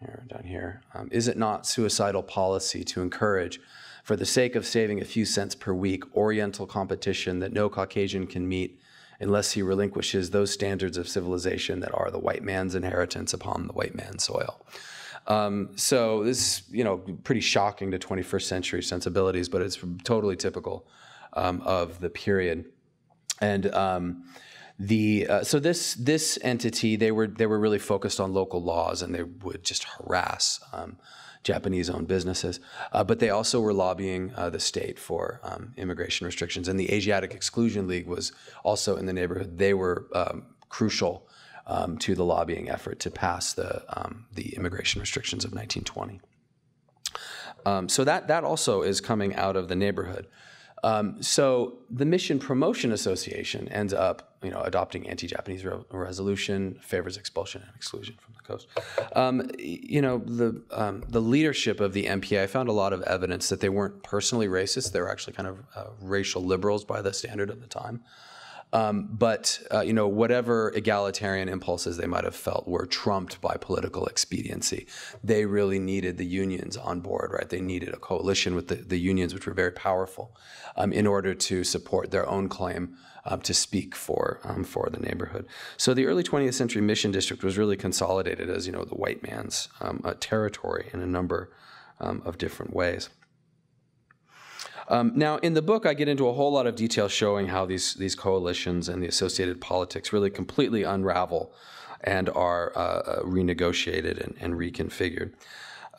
Here, down here. Um, is it not suicidal policy to encourage, for the sake of saving a few cents per week, Oriental competition that no Caucasian can meet unless he relinquishes those standards of civilization that are the white man's inheritance upon the white man's soil? Um, so this is, you know, pretty shocking to 21st century sensibilities, but it's totally typical um, of the period. And um, the uh, so this this entity they were they were really focused on local laws and they would just harass um, Japanese-owned businesses, uh, but they also were lobbying uh, the state for um, immigration restrictions. And the Asiatic Exclusion League was also in the neighborhood. They were um, crucial um, to the lobbying effort to pass the, um, the immigration restrictions of 1920. Um, so that, that also is coming out of the neighborhood. Um, so the Mission Promotion Association ends up, you know, adopting anti-Japanese re- resolution, favors expulsion and exclusion from the coast. Um, you know, the um, the leadership of the MPA, I found a lot of evidence that they weren't personally racist. They were actually kind of uh, racial liberals by the standard of the time. Um, but uh, you know, whatever egalitarian impulses they might have felt were trumped by political expediency. They really needed the unions on board, right? They needed a coalition with the, the unions, which were very powerful, um, in order to support their own claim um, to speak for um, for the neighborhood. So the early 20th century Mission District was really consolidated as you know the white man's um, uh, territory in a number um, of different ways. Um, now, in the book, I get into a whole lot of detail showing how these, these coalitions and the associated politics really completely unravel and are uh, uh, renegotiated and, and reconfigured.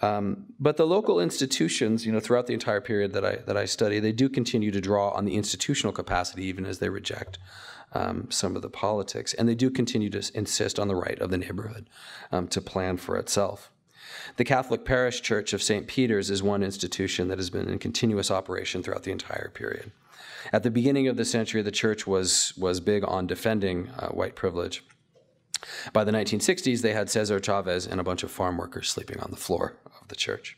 Um, but the local institutions, you know, throughout the entire period that I that I study, they do continue to draw on the institutional capacity, even as they reject um, some of the politics, and they do continue to insist on the right of the neighborhood um, to plan for itself. The Catholic Parish Church of St. Peter's is one institution that has been in continuous operation throughout the entire period. At the beginning of the century, the church was, was big on defending uh, white privilege. By the 1960s, they had Cesar Chavez and a bunch of farm workers sleeping on the floor of the church.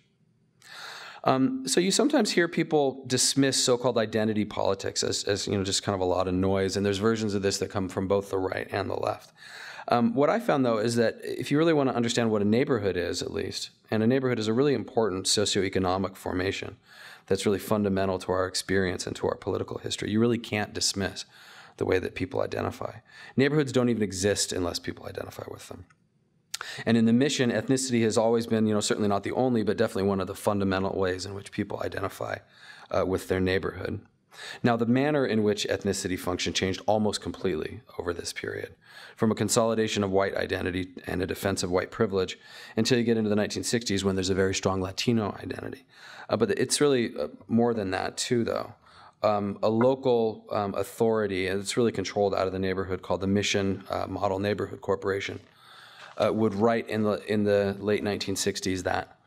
Um, so you sometimes hear people dismiss so-called identity politics as, as, you know just kind of a lot of noise, and there's versions of this that come from both the right and the left. Um, what I found though is that if you really want to understand what a neighborhood is, at least, and a neighborhood is a really important socioeconomic formation, that's really fundamental to our experience and to our political history. You really can't dismiss the way that people identify. Neighborhoods don't even exist unless people identify with them. And in the mission, ethnicity has always been, you know, certainly not the only, but definitely one of the fundamental ways in which people identify uh, with their neighborhood. Now, the manner in which ethnicity function changed almost completely over this period, from a consolidation of white identity and a defense of white privilege until you get into the 1960s when there's a very strong Latino identity. Uh, but it's really uh, more than that, too, though. Um, a local um, authority, and it's really controlled out of the neighborhood, called the Mission uh, Model Neighborhood Corporation, uh, would write in the in the late 1960s that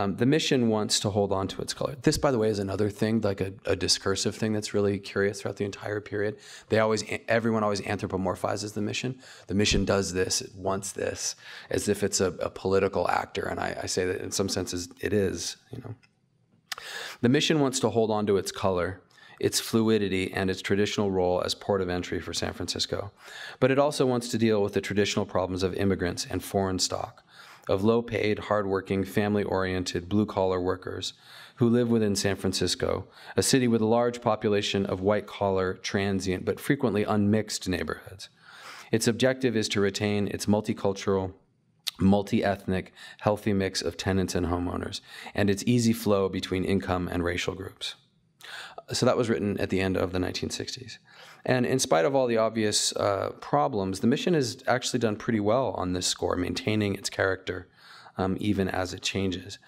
um, the mission wants to hold on to its color. This, by the way, is another thing, like a, a, discursive thing that's really curious throughout the entire period. They always, everyone always anthropomorphizes the mission. The mission does this, it wants this, as if it's a, a political actor. And I, I, say that in some senses it is. You know, the mission wants to hold on to its color, its fluidity, and its traditional role as port of entry for San Francisco. But it also wants to deal with the traditional problems of immigrants and foreign stock of low paid, hardworking, family oriented, blue collar workers who live within San Francisco, a city with a large population of white collar, transient, but frequently unmixed neighborhoods. Its objective is to retain its multicultural, multi ethnic, healthy mix of tenants and homeowners, and its easy flow between income and racial groups. So that was written at the end of the 1960s. And in spite of all the obvious uh, problems, the mission has actually done pretty well on this score, maintaining its character um, even as it changes.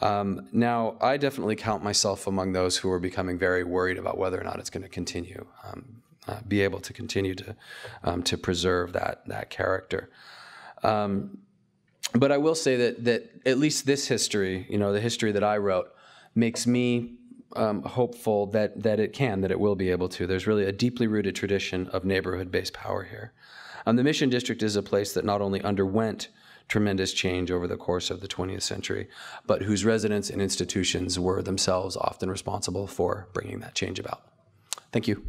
Um, now, I definitely count myself among those who are becoming very worried about whether or not it's going to continue, um, uh, be able to continue to um, to preserve that that character. Um, but I will say that that at least this history, you know, the history that I wrote, makes me um, hopeful that that it can, that it will be able to. There's really a deeply rooted tradition of neighborhood-based power here. Um, the Mission District is a place that not only underwent tremendous change over the course of the 20th century, but whose residents and institutions were themselves often responsible for bringing that change about. Thank you.